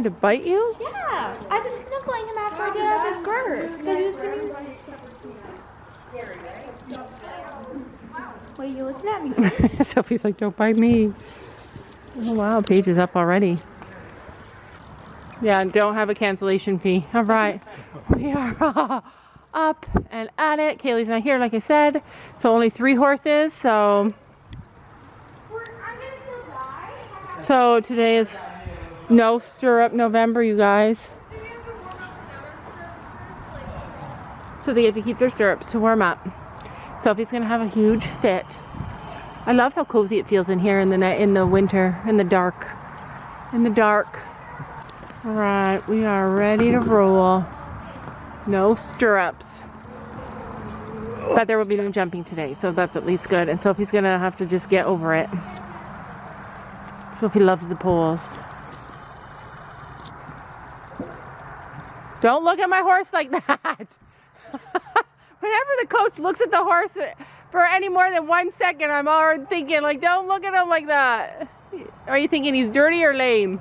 Tried to bite you? Yeah, I was snuggling him after I did his girth because he was. What are you looking at me? Sophie's like, don't bite me. Oh wow, page is up already. Yeah, and don't have a cancellation fee. All right, we are up and at it. Kaylee's not here, like I said. So only three horses. So so today is no stirrup November, you guys. So they get to keep their stirrups to warm up. Sophie's gonna have a huge fit. I love how cozy it feels in here in the night, in the winter, in the dark, in the dark. All right, we are ready to roll. No stirrups. But there will be no jumping today, so that's at least good. And Sophie's gonna have to just get over it. Sophie loves the poles. Don't look at my horse like that. Whenever the coach looks at the horse for any more than one second, I'm already thinking, like, don't look at him like that. Are you thinking he's dirty or lame?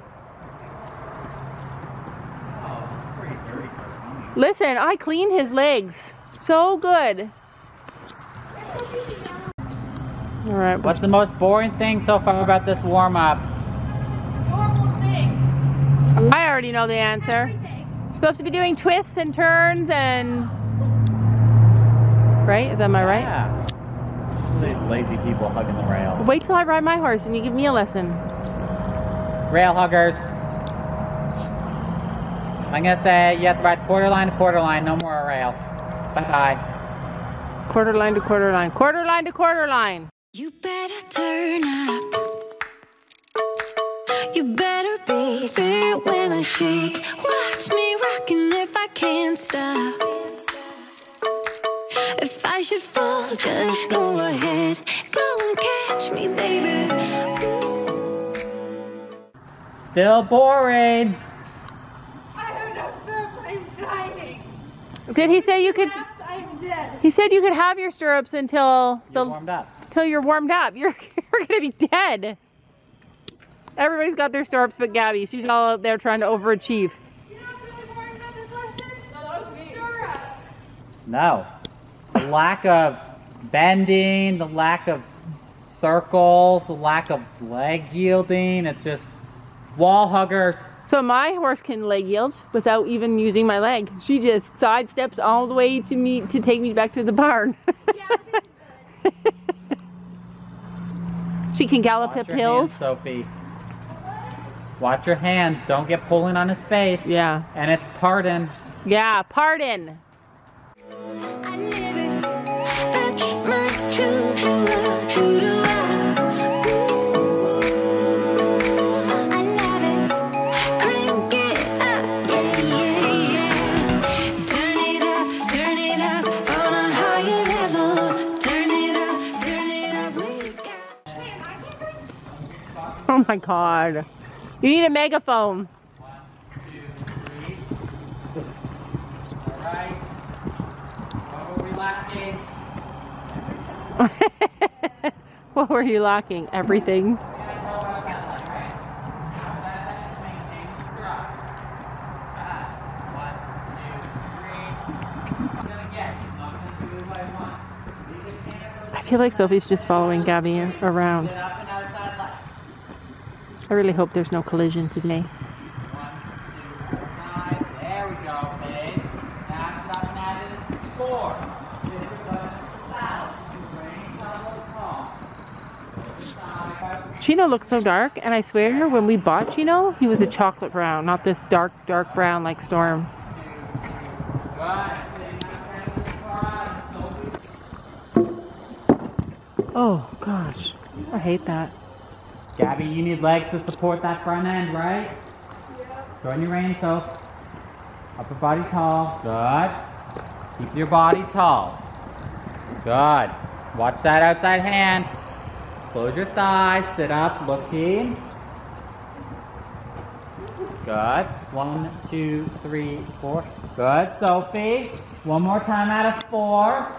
Listen, I cleaned his legs. So good. All right. What's the most boring thing so far about this warm up? I already know the answer. Supposed to be doing twists and turns and right? Is that my right? Yeah. These lazy people hugging the rail. Wait till I ride my horse and you give me a lesson. Rail huggers. I'm gonna say you have to ride quarter line to quarter line, no more rail. Bye bye. Quarter line to quarter line. Quarter line to quarter line. You better turn up. You better be there when I shake. Watch me rocking if I can't stop. If I should fall, just go ahead. Go and catch me, baby. Still boring. I don't know stirrups, I'm dying. Did he say you could? He said you could have your stirrups until You're the warmed up. till you're warmed up. You're you're gonna be dead. Everybody's got their stirrups but Gabby. She's all out there trying to overachieve. No. The lack of bending, the lack of circles, the lack of leg yielding, it's just wall huggers. So my horse can leg yield without even using my leg. She just sidesteps all the way to me to take me back to the barn. she can gallop Watch up your hills. hands, Sophie. Watch your hands. Don't get pulling on his face. Yeah. And it's pardon. Yeah, pardon. I live it. That's oh my true, You need a megaphone. Over relaxing. what were you locking? Everything. I feel like Sophie's just following Gabby around. I really hope there's no collision today. There we go, babe. Now stop and add it is four. This is a south. Bring down a little call. Chino looked so dark, and I swear when we bought Chino, he was a chocolate brown, not this dark, dark brown like Storm. Oh gosh, I hate that. Gabby, you need legs to support that front end, right? Yeah. Join your rein, so upper body tall. Good. Keep your body tall. Good. Watch that outside hand. Close your thighs. Sit up, looking. Good. One, two, three, four. Good, Sophie. One more time out of four.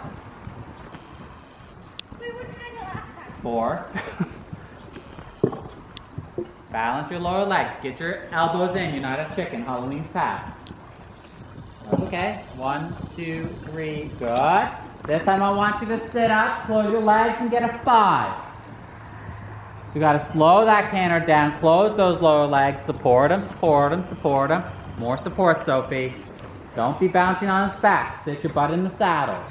Four. Balance your lower legs. Get your elbows in. You're not a chicken. Halloween's past. Okay. One, two, three. Good. This time I want you to sit up, close your legs, and get a five. You gotta slow that canter down, close those lower legs, support them, support them, support them. More support, Sophie. Don't be bouncing on his back. Sit your butt in the saddle.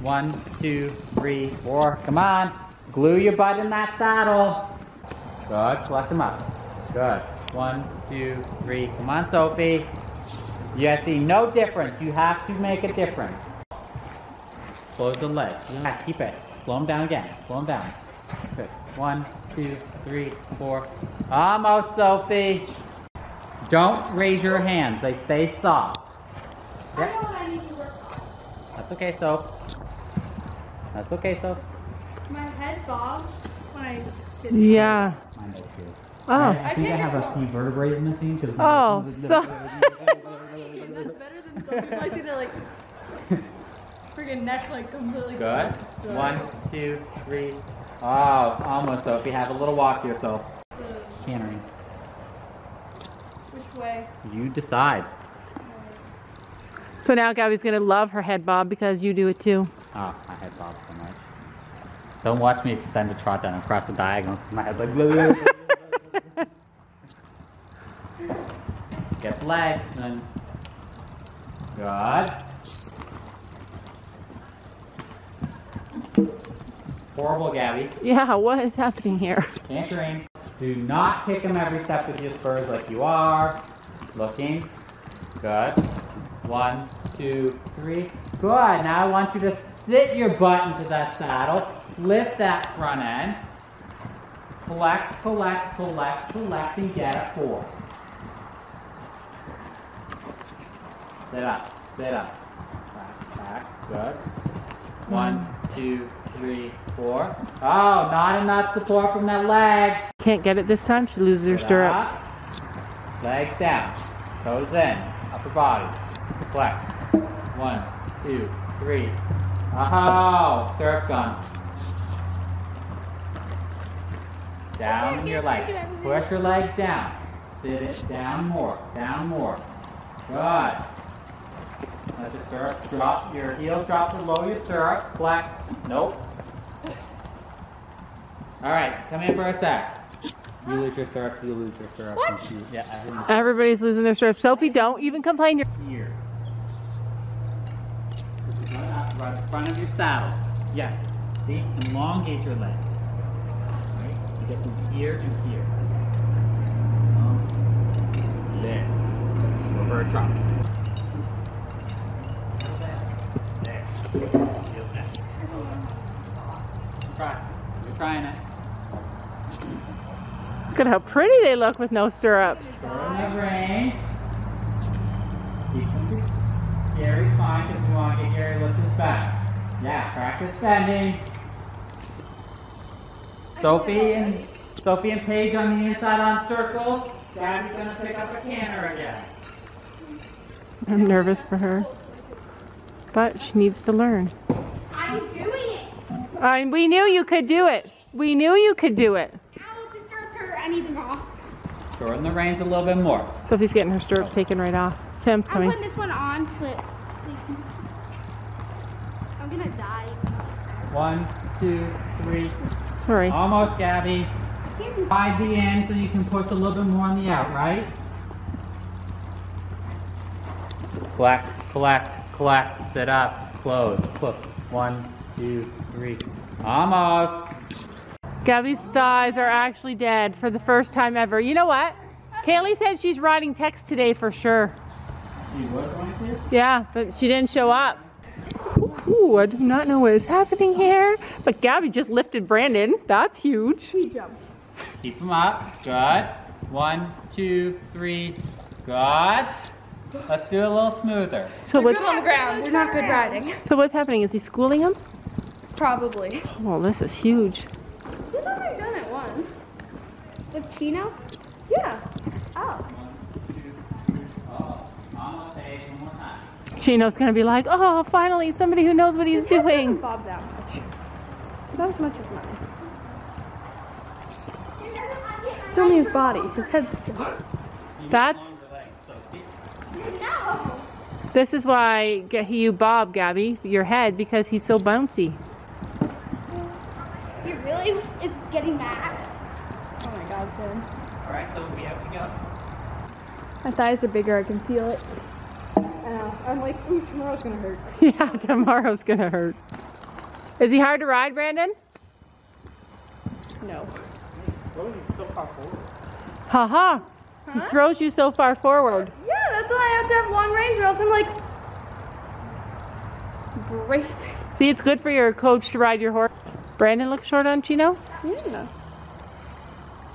One, two, three, four. Come on. Glue your butt in that saddle. Good. Collect them up. Good. One, two, three. Come on, Sophie. You see no difference. You have to make a difference. Close the legs. Yeah, keep it. Slow them down again. Slow them down. Good. One, two, three, four. Almost, Sophie. Don't raise your hands. They stay soft. I know what I need to work on. That's okay, Soph. That's okay, Soph. My head bobs when I Yeah. Mine does too. Oh. I, I think I have a few vertebrae missing. Cause Oh, so- That's better than something I see their like freaking neck like completely. Good. One, two, three. Oh, almost, So if you Have a little walk here, Soph. Cantering. Which way? You decide. So now Gabby's gonna love her head bob because you do it too. Ah, oh, my head bobs so much. Don't watch me extend the trot down across the diagonal. My head like. blah, blah, blah. Get the leg. And good. Horrible, Gabby. Yeah, what is happening here? Cantering. Do not kick him every step with your spurs like you are. Looking. Good. One, two, three. Good. Now I want you to sit your butt into that saddle. Lift that front end. Collect, collect, collect, collect, and get a four. Sit up. Sit up. Back, back. Good. One, two, three, four. Oh, not enough support from that leg. Can't get it this time. She loses her Sit stirrups. up. Legs down. Toes in. Upper body. Flex. One, two, three. Oh, stirrups gone. Down your leg. Push your legs down. Sit it down more. Down more. Good. Let the stirrups drop. Your heels drop below your stirrup. Flex. Nope. All right, come in for a sec. You lose your stirrups, you lose your stirrups. What? you- Yeah, Everybody's losing their stirrups. Sophie, don't even complain. You're here. Right right in front of your saddle. Yeah. See? Elongate your legs. Get from here and here. Um, There. Go for a trot. There. Heels down. Try. You're trying it. Look at how pretty they look with no stirrups. Throw in the reins. Keep them to Gary's fine because we want to get Gary lift his back. Yeah, practice bending. Sophie and Sophie and Paige on the inside on circles. Gabby's gonna pick up a canter again. I'm nervous for her. But she needs to learn. I'm doing it. I, we knew you could do it. We knew you could do it. Now the skirts hurt. I need them off. Throw the reins a little bit more. Sophie's getting her stirrups taken right off. Sam's I'm putting this one on flip. I'm gonna die. One, two, three. Sorry. Almost, Gabby. Wide the end so you can push a little bit more on the out, right? Collect, collect, collect, sit up, close, close. One, two, three. Almost. Gabby's thighs are actually dead for the first time ever. You know what? Kaylee said she's writing text today for sure. You was going to? Yeah, but she didn't show up. Ooh, I do not know what is happening here. But Gabby just lifted Brandon. That's huge. Keep him up. Good. One, two, three. Good. Let's do it a little smoother. So what's on the ground. They're not good riding. so what's happening? Is he schooling him? Probably. Well, this is huge. We've already done it once. With Chino? Yeah. Oh. One, two, three. Oh, almost. Hey, one more time. Chino's gonna be like, oh, finally somebody who knows what he's doing. Bob that much. Not as much as mine. still me his body. His head's still. That's No. this is why get you bob Gabby your head because he's so bouncy. He really is getting mad. Oh my god, Finn. Alright, so we have to go. My thighs are bigger. I can feel it. I know. I'm like, ooh, tomorrow's gonna hurt. Yeah, tomorrow's gonna hurt. Is he hard to ride, Brandon? No. Haha. He Huh? throws you so far forward. Yeah, that's why I have to have long range, or else I'm like bracing. See, it's good for your coach to ride your horse. Brandon looks short on Chino. Yeah.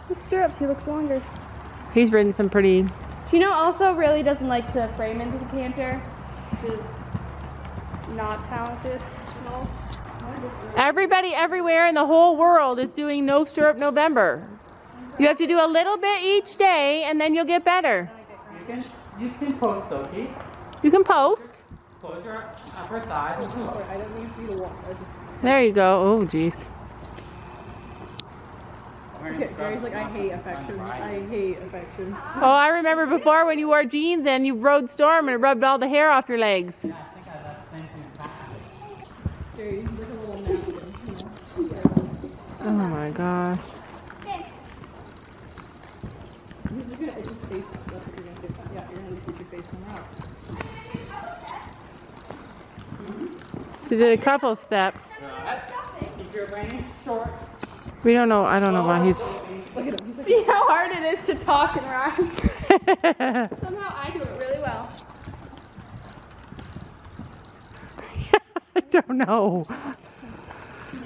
The stirrups, he looks longer. He's ridden some pretty. Chino also really doesn't like to frame into the canter. Which is not talented. No. Everybody everywhere in the whole world is doing no stirrup November. You have to do a little bit each day and then you'll get better. You can, you can post, Sophie. You can post. Close your uh, upper thighs. I don't need you to walk. I just There you go. Oh, jeez. Gary's like, I hate affection. I hate affection. Oh, I remember before when you wore jeans and you rode storm and it rubbed all the hair off your legs. Yeah, I think I left the same thing. Gary, he's like a little napkin. Oh my gosh. He's just gonna itch his face. That's what you're gonna do. Yeah, you're gonna itch your face on out. She did a couple steps. Good. Keep your reins short. We don't know. I don't know why he's. Look at him. See how hard it is to talk and ride? Somehow I do it really well. I don't know.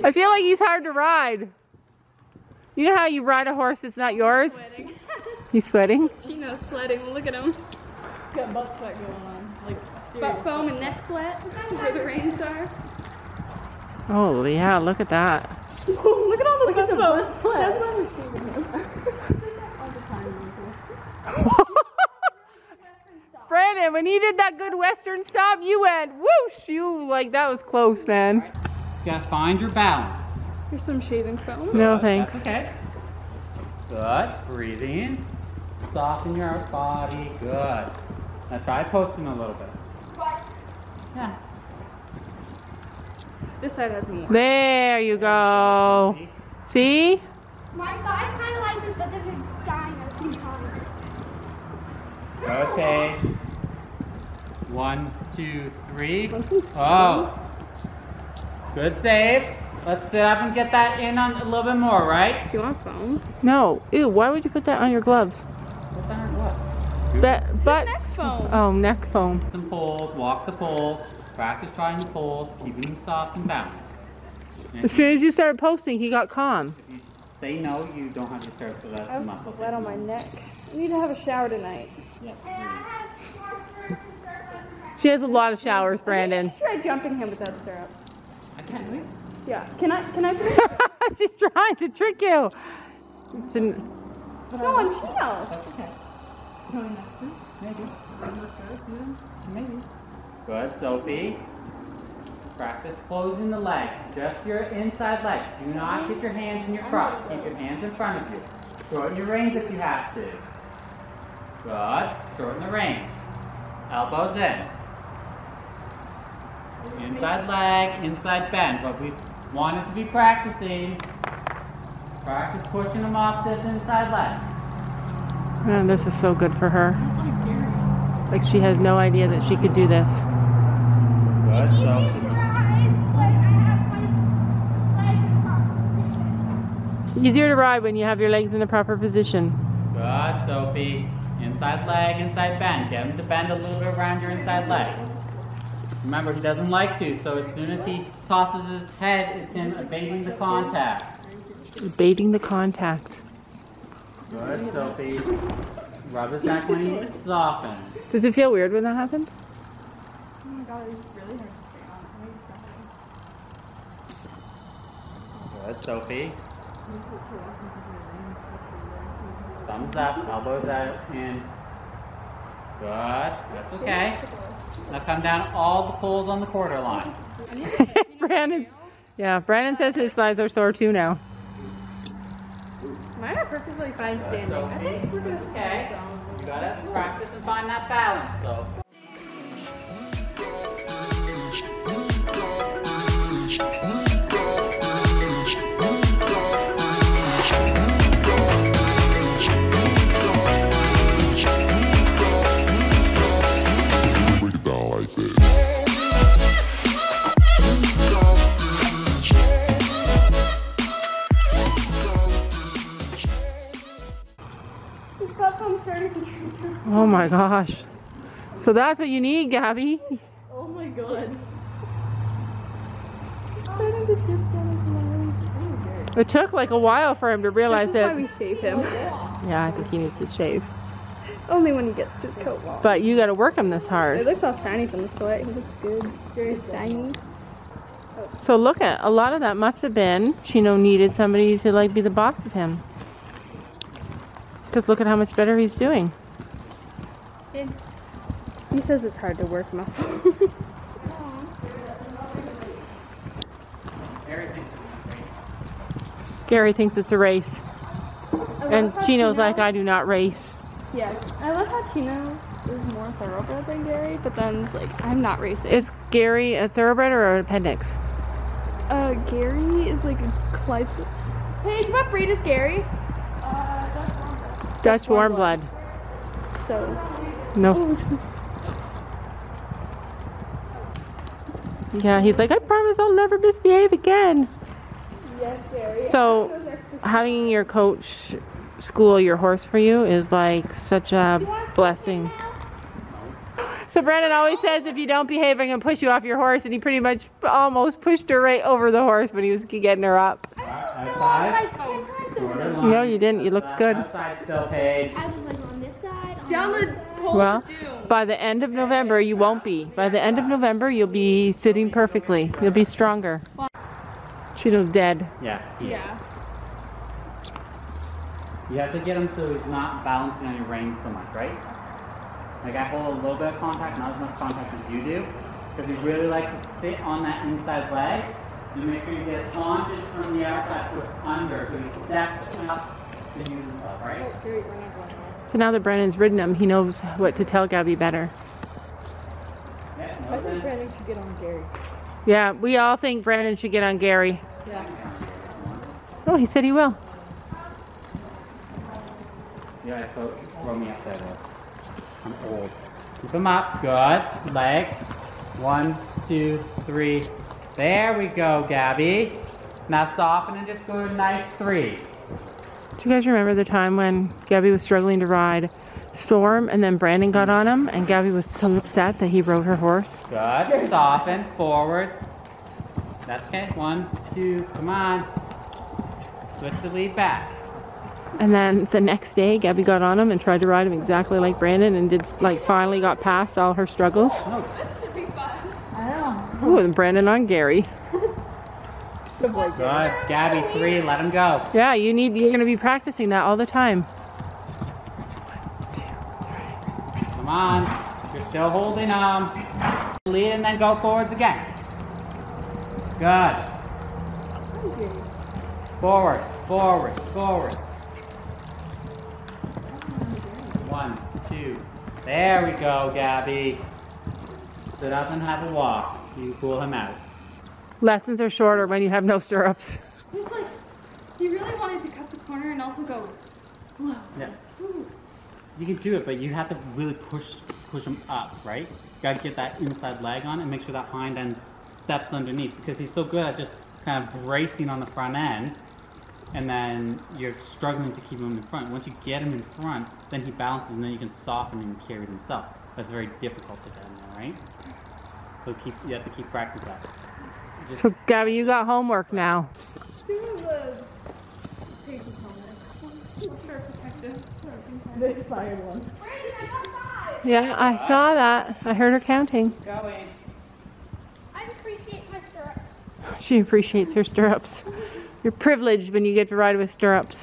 I feel like he's hard to ride. You know how you ride a horse that's not yours? Sweating. He's sweating. Chino's sweating. Look at him. Got butt sweat going on. Like butt foam and neck sweat. Where the reins are. Oh yeah, look at that. Look at all the butt foam. That's why we're shaving him. All the time. Brandon, when he did that good western stop, you went whoosh. You like that was close, man. You gotta find your balance. Here's some shaving foam. No Good, thanks. That's okay. Good. Breathe in. Soften your body. Good. Now try posting a little bit. Yeah. This side has me. There you go. See? My thighs kind of like this, but then they're dying at the same time. Okay. One, two, three. Oh. Good save. Let's sit up and get that in on a little bit more, right? Do you want foam? No. Ew. Why would you put that on your gloves? What's on our glove? Be- butts. Neck foam. Oh, neck foam. Some poles, walk the poles, practice trying the poles, keeping them soft and balanced. And As soon as you started posting, he got calm. if you say no, you don't have to start to let I the have muscle. sweat on my neck. I need to have a shower tonight. She has a lot of showers, Brandon. Try jumping him without stirrups. I can't wait. Yeah. Can I? Can I? She's trying to trick you. It's an- Go on, Chino. That's okay. Going next to? Maybe. Maybe. Good, Sophie. Practice closing the leg. Just your inside leg. Do not get your hands in your crotch. Keep your hands in front of you. Shorten your reins if you have to. Good. Shorten the reins. Elbows in. Inside leg, inside bend. But we wanted to be practicing. Practice pushing them off this inside leg. Man, this is so good for her. Like she has no idea that she could do this. Good, Easy Sophie. to rise when I have my legs in the proper position. Easier to ride when you have your legs in the proper position. Good, Sophie. Inside leg, inside bend. Get him to bend a little bit around your inside leg. Remember, he doesn't like to, so as soon as he tosses his head, it's him evading the contact. Baiting the contact. Good, Sophie. Rub his neck when he softens. Does it feel weird when that happens? Oh my god, it's really hard to stay on. Good, Sophie. Thumbs up, elbows out, in. Good, that's okay. Now come down all the poles on the quarter line. Brandon. Yeah, Brandon says his thighs are sore too now. Mine are perfectly fine standing. I think we're Okay. You gotta practice and find that balance, so. My gosh. So that's what you need, Gabby. Oh my god. Starting to dip down his nose. It took like a while for him to realize This is why that. we shave him. Yeah, I think he needs to shave. Only when he gets his coat long. But you got to work him this hard. It looks all shiny from the sweat. He looks good. Very shiny. So look at a lot of that must have been Chino needed somebody to like be the boss of him. Because look at how much better he's doing. He says it's hard to work muscle. Gary thinks it's a race, and Chino's like, I do not race. Yeah, I love how Chino is more thoroughbred than Gary, but then it's like, I'm not racing. Is Gary a thoroughbred or an appendix? uh, Gary is like a Clydesdale. Paige, what breed is Gary? Uh, Dutch warm blood. So, No. Yeah, he's like, I promise I'll never misbehave again. yes, Gary. So, having your coach school your horse for you is like such a blessing. So Brandon always says if you don't behave, I'm gonna push you off your horse, and he pretty much almost pushed her right over the horse when he was getting her up. Outside. Shorter line. No, you didn't. You looked good. Outside still, Paige. I was like on this side. On Down the side. pole Well, of doom. by the end of November, you won't be. By the end of November, you'll be sitting perfectly. You'll be stronger. Cheeto's dead. Yeah. he is. Yeah. You have to get him so he's not balancing on your reins so much, right? Like I hold a little bit of contact, not as much contact as you do, because he really likes to sit on that inside leg. You make sure you get conscious from the outside foot under, so he steps up to use himself, right? So now that Brandon's ridden him, he knows what to tell Gabby better. Yeah, I no, think then- Brandon should get on Gary. Yeah, we all think Brandon should get on Gary. Yeah. Oh, he said he will. Yeah, so throw me up there though. I'm old. Keep him up. Good. Leg. One, two, three. There we go, Gabby. Now soften and just go to a nice three. Do you guys remember the time when Gabby was struggling to ride Storm and then Brandon got on him and Gabby was so upset that he rode her horse? Good. Soften. Forward. That's okay. One, two. Come on. Switch the lead back. And then the next day, Gabby got on him and tried to ride him exactly like Brandon and did like finally got past all her struggles. Oh, I know. Ooh, and Brandon on Gary. Good. Gabby, three. Let him go. Yeah, you need you're gonna be practicing that all the time. Come on. You're still holding him. Lead and then go forwards again. Good. Forward, forward, forward. One, two. There we go, Gabby. Sit up and have a walk. You cool him out. Lessons are shorter when you have no stirrups. He's like, he really wanted to cut the corner and also go slow. Yeah. You can do it, but you have to really push push him up, right? You gotta get that inside leg on and make sure that hind end steps underneath because he's so good at just kind of bracing on the front end and then you're struggling to keep him in front. Once you get him in front, then he balances and then you can soften him and he carries himself. That's very difficult to them, right? So keep you have to keep practicing that. So Gabby, you got homework now. One. Yeah, I saw that. I heard her counting. She appreciates her stirrups. You're privileged when you get to ride with stirrups.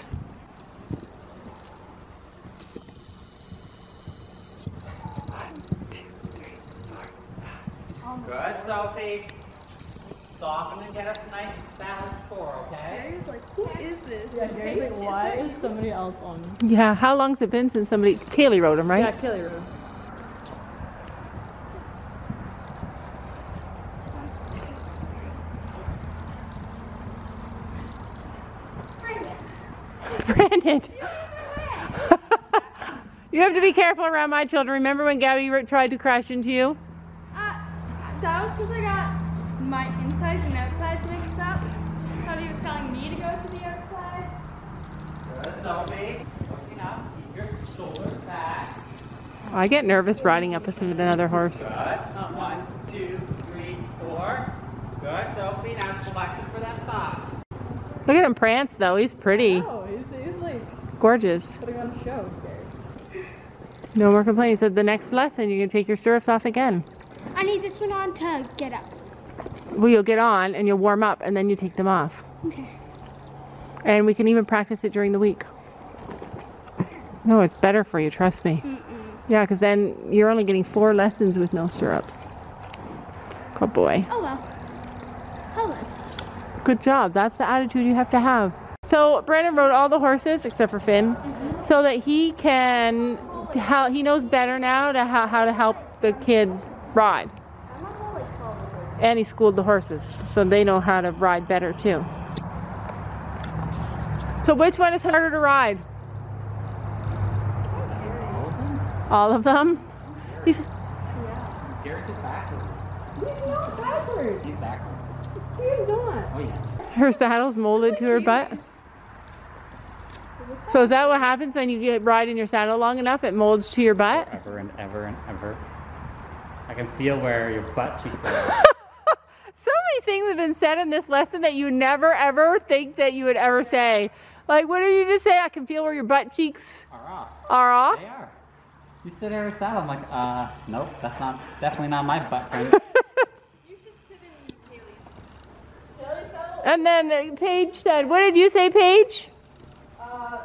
Good, Sophie. Soften and get us nice balanced four, okay? Gary's like, who is this? Yeah, Gary's like, why is somebody else on? Yeah, how long's it been since somebody, Kaylee wrote him, right? Yeah, Kaylee Road. Brandon. you have to be careful around my children. Remember when Gabby tried to crash into you? Uh, that was because I got my insides and outsides mixed up. So he was telling me to go to the outside. Good, Sophie. Looking up. Keep your shoulders back. I get nervous riding up with another horse. Good. Uh, One, two, three, four. Good, Sophie. Now selected for that five. Look at him prance though. He's pretty, Oh, he's, he's like gorgeous. putting on a show, No more complaints. So the next lesson, you can take your stirrups off again. I need this one on to get up. Well, you'll get on and you'll warm up, and then you take them off. Okay. And we can even practice it during the week. No, it's better for you. Trust me. Yeah, because then you're only getting four lessons with no stirrups. Good boy. Oh well. Oh well. Good job. That's the attitude you have to have. So Brandon rode all the horses except for Finn, mm-hmm. so that he can how he knows better now to how, how to help the kids ride. And he schooled the horses, so they know how to ride better too. So which one is harder to ride? All of them. He's, Gary's is backwards. He's not backwards. He's backwards. He's not. Oh, yeah. her saddle's molded to her butt. So is that what happens when you get ride in your saddle long enough? It molds to your butt. Ever and ever and ever. I can feel where your butt cheeks are. So many things have been said in this lesson that you never ever think that you would ever say. Like, what did you just say? I can feel where your butt cheeks are off. are off. They are. You sit there in saddle. I'm like, uh, nope, that's not, definitely not my butt. friend. And then uh, Paige said, "What did you say, Paige?" Uh,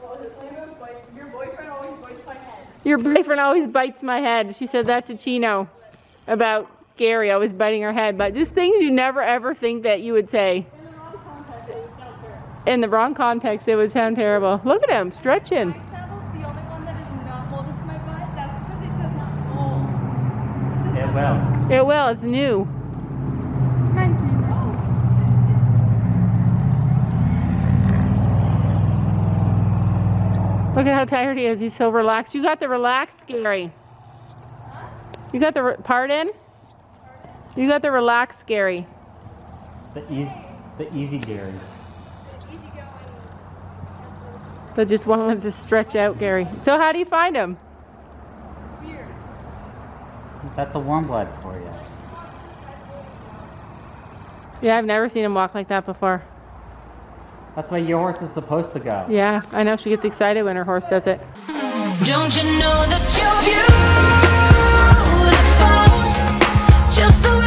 what was it? Flamingo? Your boyfriend always bites my head. Your boyfriend always bites my head. She said that to Chino about Gary always biting her head. But just things you never ever think that you would say. In the wrong context, it would sound terrible. Look at him stretching. My saddle's the only one that is not molded to my butt. That's because it does not mold. it will. It will. It's new. Look at how tired he is. He's so relaxed. You got the relaxed Gary. You got the re- pardon? You got the relaxed Gary. The easy, the easy Gary. So just wanted to stretch out Gary. So how do you find him? That's a warm blood for you. Yeah, I've never seen him walk like that before. That's why your horse is supposed to go. Yeah, I know she gets excited when her horse does it. Don't you know that you're beautiful? Just the